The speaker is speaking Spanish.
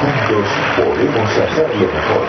Juntos podemos hacerlo mejor.